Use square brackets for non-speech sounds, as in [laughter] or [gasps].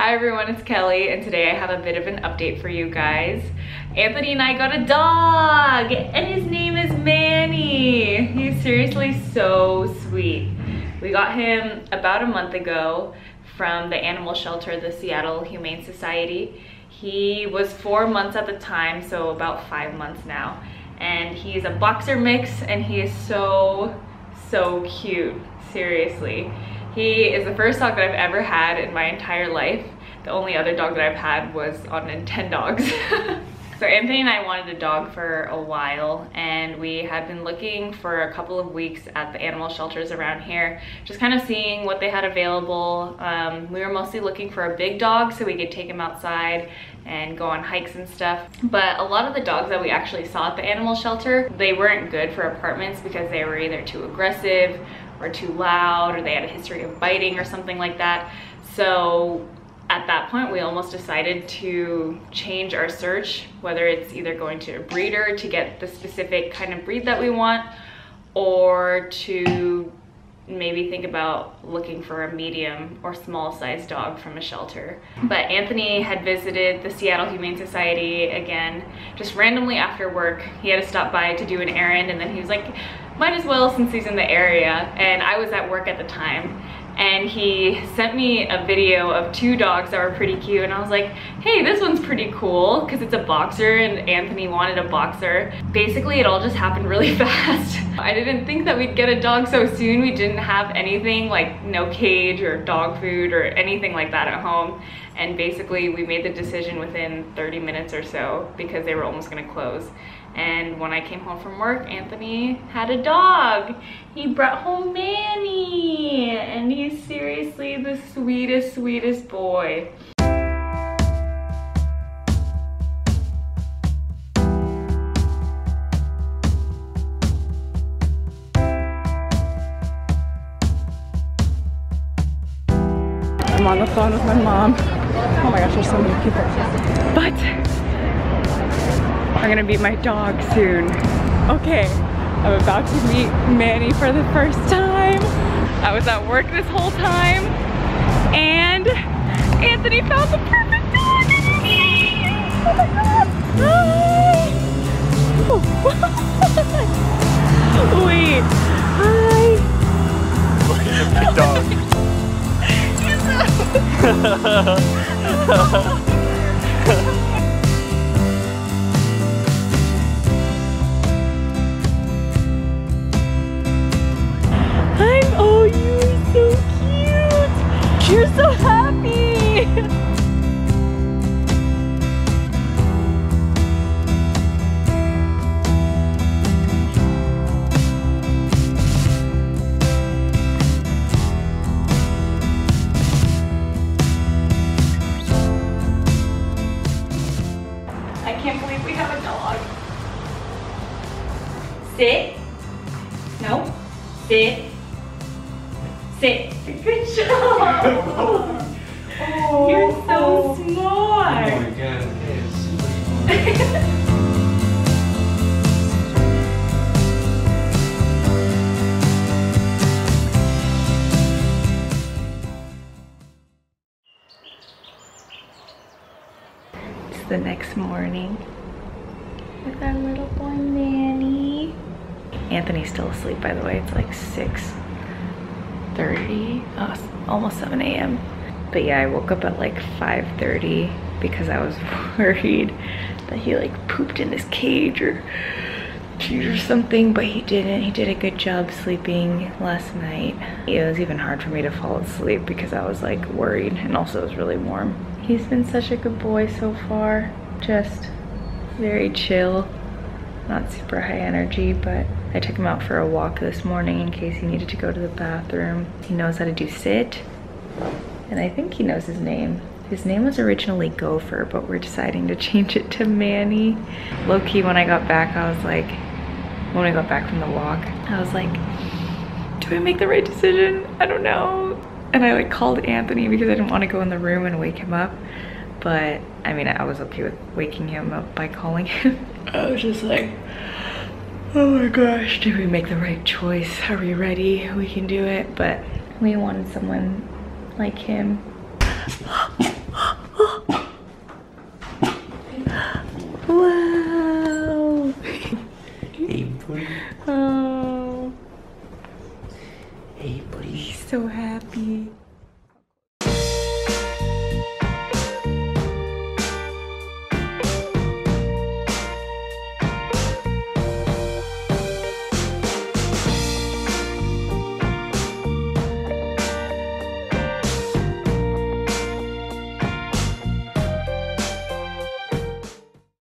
Hi everyone, it's Kelly and today I have a bit of an update for you guys. Anthony and I got a dog and his name is Manny. He's seriously so sweet. We got him about a month ago from the animal shelter, the Seattle Humane Society. He was four months at the time, so about five months now. And he's a boxer mix and he is so, so cute, seriously. He is the first dog that I've ever had in my entire life. The only other dog that I've had was on Nintendogs. [laughs] so Anthony and I wanted a dog for a while and we had been looking for a couple of weeks at the animal shelters around here, just kind of seeing what they had available. Um, we were mostly looking for a big dog so we could take him outside and go on hikes and stuff. But a lot of the dogs that we actually saw at the animal shelter, they weren't good for apartments because they were either too aggressive or too loud or they had a history of biting or something like that. So at that point, we almost decided to change our search, whether it's either going to a breeder to get the specific kind of breed that we want or to maybe think about looking for a medium or small sized dog from a shelter. But Anthony had visited the Seattle Humane Society again, just randomly after work. He had to stop by to do an errand and then he was like, might as well since he's in the area. And I was at work at the time and he sent me a video of two dogs that were pretty cute and I was like, hey, this one's pretty cool because it's a boxer and Anthony wanted a boxer. Basically, it all just happened really [laughs] fast. I didn't think that we'd get a dog so soon. We didn't have anything like no cage or dog food or anything like that at home. And basically we made the decision within 30 minutes or so because they were almost gonna close. And when I came home from work, Anthony had a dog. He brought home Manny, and he's seriously the sweetest, sweetest boy. I'm on the phone with my mom. Oh my gosh, there's so many people. But I'm gonna meet my dog soon. Okay, I'm about to meet Manny for the first time. I was at work this whole time and Anthony found the perfect dog. Oh my god. Hi. [laughs] Wait. Hi. Look at the big dog. [laughs] [laughs] You're so happy. I can't believe we have a dog. Sit. No. Sit. Sit. Good job. You're so smart. Oh my god, It's the next morning with our little boy Manny. Anthony's still asleep, by the way. It's like 6.30, oh, uh, almost 7 a.m. But yeah, I woke up at like 5.30 because I was [laughs] worried that he like pooped in his cage or or something, but he didn't. He did a good job sleeping last night. It was even hard for me to fall asleep because I was like worried and also it was really warm. He's been such a good boy so far. Just very chill, not super high energy, but I took him out for a walk this morning in case he needed to go to the bathroom. He knows how to do sit, and I think he knows his name. His name was originally Gopher, but we're deciding to [laughs] change it to Manny. Low key, when I got back, I was like, when I got back from the walk, I was like, do I make the right decision? I don't know. And I like called Anthony because I didn't want to go in the room and wake him up. But I mean, I was okay with waking him up by calling him. [laughs] I was just like, oh my gosh, did we make the right choice? Are we ready? We can do it. But we wanted someone like him. [gasps] what?